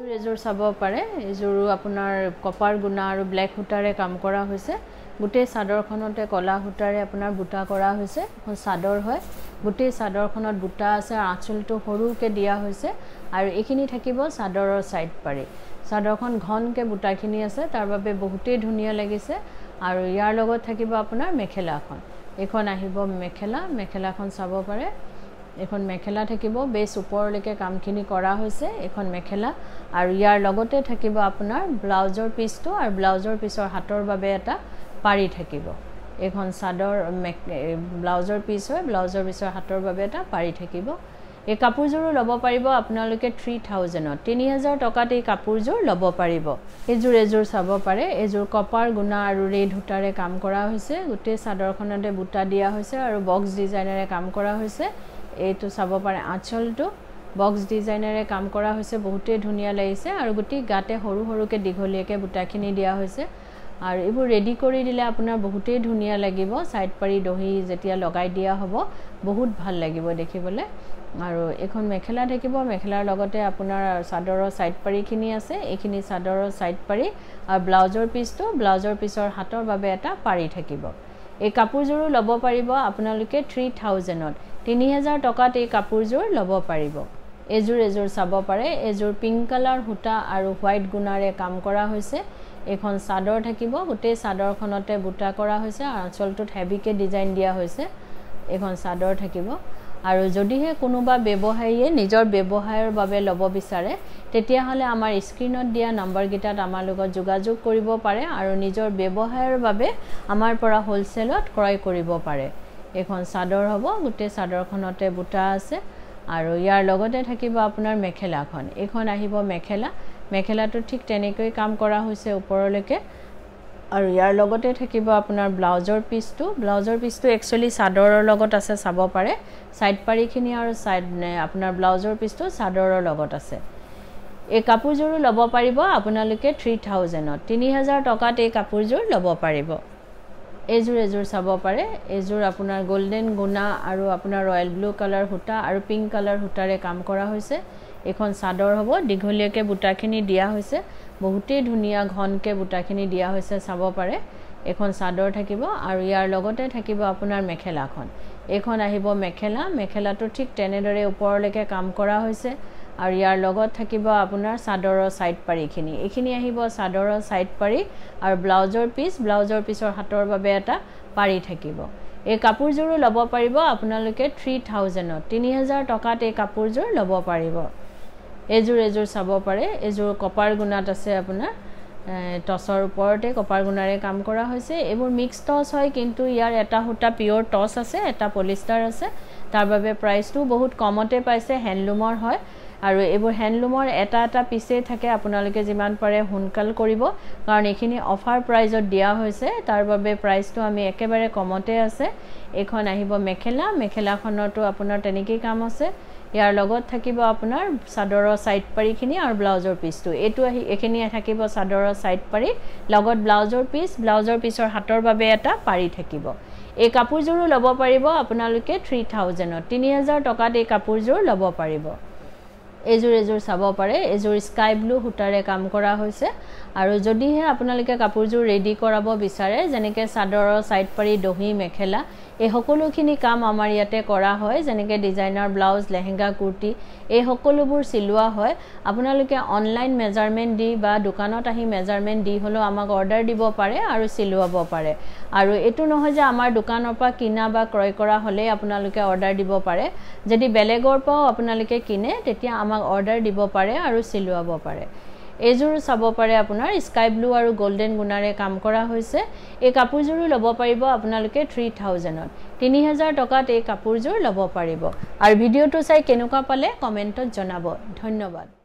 এইযোৰ এযোৰ চাব পাৰে। এইযোৰো আপোনাৰ কপাৰ গুণা আৰু ব্লেক সূতাৰে কাম কৰা হৈছে। গোটেই চাদৰখনতে ক'লা সূতাৰে আপোনাৰ বুটা কৰা হৈছে। এখন চাদৰ হয়। গোটেই চাদৰখনত বুটা আছে আঁচলটো সৰুকৈ দিয়া হৈছে আৰু এইখিনি থাকিব চাদৰৰ ছাইড পাৰি। চাদৰখন ঘনকৈ বুটাখিনি আছে তাৰ বাবে বহুতেই ধুনীয়া লাগিছে আৰু ইয়াৰ লগত থাকিব আপোনাৰ মেখেলাখন। এইখন আহিব মেখেলা মেখেলাখন চাব পাৰে। এইখন মেখেলা থাকিব বেছ ওপৰলৈকে কামখিনি কৰা হৈছে এইখন মেখেলা। আৰু ইয়াৰ লগতে থাকিব আপোনাৰ ব্লাউজৰ পিচটো আৰু ব্লাউজৰ পিচৰ হাতৰ বাবে এটা পাৰি থাকিব। এইখন চাদৰ ব্লাউজৰ পিচ হয় ব্লাউজৰ পিচৰ হাতৰ বাবে এটা পাৰি থাকিব। এই কাপোৰযোৰো ল'ব পাৰিব আপোনালোকে থ্ৰী থাউজেণ্ডত তিনি হাজাৰ টকাত এই কাপোৰযোৰ ল'ব পাৰিব। এইযোৰ এযোৰ চাব পাৰে। এইযোৰ কপাৰ গুণা আৰু ৰেড সূতাৰে কাম কৰা হৈছে। গোটেই চাদৰখনতে বুটা দিয়া হৈছে আৰু বক্স ডিজাইনেৰে কাম কৰা হৈছে। এইটো চাব পাৰে। আঁচলটো বক্স ডিজাইনেৰে কাম কৰা হৈছে বহুতেই ধুনীয়া লাগিছে আৰু গোটেই গাতে সৰু সৰুকৈ দীঘলীয়াকৈ বুটাখিনি দিয়া হৈছে। আৰু এইবোৰ ৰেডি কৰি দিলে আপোনাৰ বহুতেই ধুনীয়া লাগিব। ছাইড পাৰি দহি যেতিয়া লগাই দিয়া হ'ব বহুত ভাল লাগিব দেখিবলৈ। আৰু এইখন মেখেলা থাকিব মেখেলাৰ লগতে আপোনাৰ চাদৰৰ ছাইড পাৰিখিনি আছে। এইখিনি চাদৰৰ ছাইড পাৰি আৰু ব্লাউজৰ পিচটো ব্লাউজৰ পিচৰ হাতৰ বাবে এটা পাৰি থাকিব। এই কাপোৰযোৰো ল'ব পাৰিব আপোনালোকে থ্ৰী থাউজেণ্ডত তিনি হেজাৰ টকাত এই কাপোৰযোৰ ল'ব পাৰিব। এযোৰ এযোৰ চাব পাৰে। এযোৰ পিংক কালাৰ সূতা আৰু হোৱাইট গুণাৰে কাম কৰা হৈছে। এইখন চাদৰ থাকিব। গোটেই চাদৰখনতে বুটা কৰা হৈছে। আৰু আঁচলটোত হেভিকৈ ডিজাইন দিয়া হৈছে। এইখন চাদৰ থাকিব। আৰু যদিহে কোনোবা ব্যৱসায়ীয়ে নিজৰ ব্যৱসায়ৰ বাবে ল'ব বিচাৰে তেতিয়াহ'লে আমাৰ স্ক্ৰীণত দিয়া নম্বৰকেইটাত আমাৰ লগত যোগাযোগ কৰিব পাৰে আৰু নিজৰ ব্যৱসায়ৰ বাবে আমাৰ পৰা হ'লচেলত ক্ৰয় কৰিব পাৰে। এইখন চাদৰ হ'ব গোটেই চাদৰখনতে বুটা আছে। আৰু ইয়াৰ লগতে থাকিব আপোনাৰ মেখেলাখন। এইখন আহিব মেখেলা। মেখেলাটো ঠিক তেনেকৈ কাম কৰা হৈছে ওপৰলৈকে। আৰু ইয়াৰ লগতে থাকিব আপোনাৰ ব্লাউজৰ পিচটো। ব্লাউজৰ পিচটো একচুৱেলি চাদৰৰ লগত আছে চাব পাৰে। ছাইড পাৰিখিনি আৰু ছাইড আপোনাৰ ব্লাউজৰ পিচটো চাদৰৰ লগত আছে। এই কাপোৰযোৰো ল'ব পাৰিব। আপোনালোকে থ্ৰী থাউজেণ্ডত তিনি হাজাৰ টকাত এই কাপোৰযোৰ ল'ব পাৰিব। এইযোৰ এযোৰ চাব পাৰে। এইযোৰ আপোনাৰ গল্ডেন গুণা আৰু আপোনাৰ ৰয়েল ব্লু কালাৰ সূতা আৰু পিংক কালাৰ সূতাৰে কাম কৰা হৈছে। এইখন চাদৰ হ'ব। দীঘলীয়াকৈ বুটাখিনি দিয়া হৈছে। বহুতেই ধুনীয়া ঘনকৈ বুটাখিনি দিয়া হৈছে চাব পাৰে। এইখন চাদৰ থাকিব আৰু ইয়াৰ লগতে থাকিব আপোনাৰ মেখেলাখন। এইখন আহিব মেখেলা। মেখেলাটো ঠিক তেনেদৰে ওপৰলৈকে কাম কৰা হৈছে আৰু ইয়াৰ লগত থাকিব আপোনাৰ চাদৰৰ ছাইড পাৰিখিনি এইখিনি। আহিব চাদৰৰ ছাইড পাৰি আৰু ব্লাউজৰ পিচ ব্লাউজৰ পিচৰ হাতৰ বাবে এটা পাৰি থাকিব। এই কাপোৰযোৰো ল'ব পাৰিব আপোনালোকে থ্ৰী থাউজেণ্ডত তিনি হাজাৰ টকাত এই কাপোৰযোৰ ল'ব পাৰিব। এইযোৰ এযোৰ চাব পাৰে। এইযোৰ কপাৰ গুণাত আছে আপোনাৰ টচৰ ওপৰতে কপাৰ গুণাৰে কাম কৰা হৈছে। এইবোৰ মিক্স টচ হয় কিন্তু ইয়াৰ এটা সূতা পিয়'ৰ টচ আছে এটা পলিষ্টাৰ আছে। তাৰ বাবে প্ৰাইচটো বহুত কমতে পাইছে হেণ্ডলুমৰ হয়। আৰু এইবোৰ হেণ্ডলুমৰ এটা এটা পিচেই থাকে। আপোনালোকে যিমান পাৰে সোনকাল কৰিব কাৰণ এইখিনি অফাৰ প্ৰাইজত দিয়া হৈছে। তাৰ বাবে প্ৰাইচটো আমি একেবাৰে কমতে আছে। এইখন আহিব মেখেলা। মেখেলাখনতো আপোনাৰ তেনেকেই কাম আছে। ইয়াৰ লগত থাকিব আপোনাৰ চাদৰৰ ছাইড পাৰিখিনি আৰু ব্লাউজৰ পিচটো। এইটো আহি এইখিনি থাকিব চাদৰৰ ছাইড পাৰি লগত ব্লাউজৰ পিচ ব্লাউজৰ পিচৰ হাতৰ বাবে এটা পাৰি থাকিব। এই কাপোৰযোৰো ল'ব পাৰিব। আপোনালোকে থ্ৰী থাউজেণ্ডত তিনি হাজাৰ টকাত এই কাপোৰযোৰ ল'ব পাৰিব। এইযোৰ এযোৰ চাব পাৰে। এইযোৰ স্কাই ব্লু সূতাৰে কাম কৰা হৈছে। আৰু যদিহে আপোনালোকে কাপোৰযোৰ ৰেডি কৰাব বিচাৰে যেনেকৈ চাদৰৰ ছাইড পাৰি দহি মেখেলা এই সকলোখিনি কাম আমাৰ ইয়াতে কৰা হয় যেনেকৈ ডিজাইনাৰ ব্লাউজ লেহেংগা কুৰ্তি এই সকলোবোৰ চিলোৱা হয়। আপোনালোকে অনলাইন মেজাৰমেণ্ট দি বা দোকানত আহি মেজাৰমেণ্ট দি হ'লেও আমাক অৰ্ডাৰ দিব পাৰে আৰু চিলোৱাব পাৰে। আৰু এইটো নহয় যে আমাৰ দোকানৰ পৰা কিনা বা ক্ৰয় কৰা হ'লেই আপোনালোকে অৰ্ডাৰ দিব পাৰে। যদি বেলেগৰ পৰাও আপোনালোকে কিনে তেতিয়া আমাক অৰ্ডাৰ দিব পাৰে আৰু চিলোৱাব পাৰে। এইযোৰ চাব পাৰে আপোনাৰ স্কাই ব্লু আৰু গল্ডেন গুণাৰে কাম কৰা হৈছে। এই কাপোৰযোৰো ল'ব পাৰিব আপোনালোকে থ্ৰী থাউজেণ্ডত তিনি হাজাৰ টকাত এই কাপোৰযোৰ ল'ব পাৰিব। আৰু ভিডিঅ'টো চাই কেনেকুৱা পালে কমেণ্টত জনাব। ধন্যবাদ।